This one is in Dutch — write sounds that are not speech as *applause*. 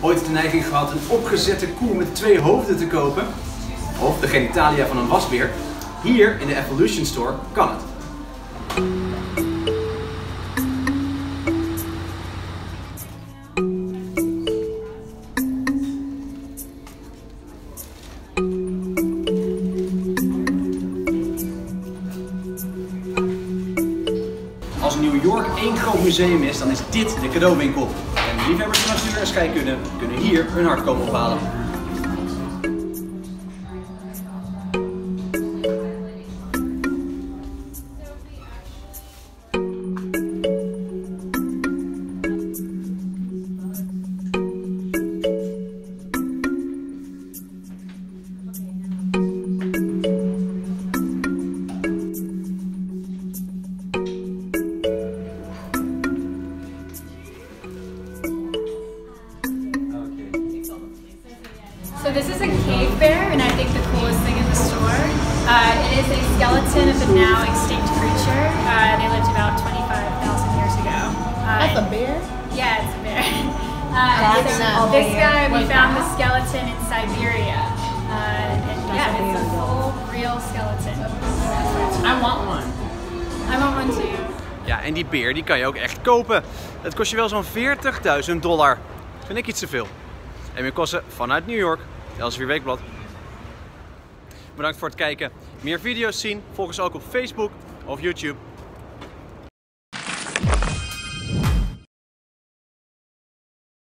ooit de neiging gehad een opgezette koe met twee hoofden te kopen? Of de genitalia van een wasbeer? Hier in de Evolution Store kan het. Als New York één groot museum is, dan is dit de cadeauwinkel. En liefhebbers van natuur en scheikunde kunnen hier hun hart komen ophalen. So this is a cave bear, and I think the coolest thing in the store. Uh, it is a skeleton of a now extinct creature. Uh, they lived about 25,000 years ago. Uh, That's a bear? yeah, it's a bear. *laughs* Uh, so not this fair. guy, we Like found the skeleton in Siberia. Uh, and yeah, it's a full, real skeleton. I want one. I want one too. Ja, en die beer die kan je ook echt kopen. Het kost je wel zo'n 40.000 dollar. Vind ik iets te veel. En weer kosten vanuit New York. Elsevier Weekblad. Bedankt voor het kijken. Meer video's zien. Volg ons ook op Facebook of YouTube.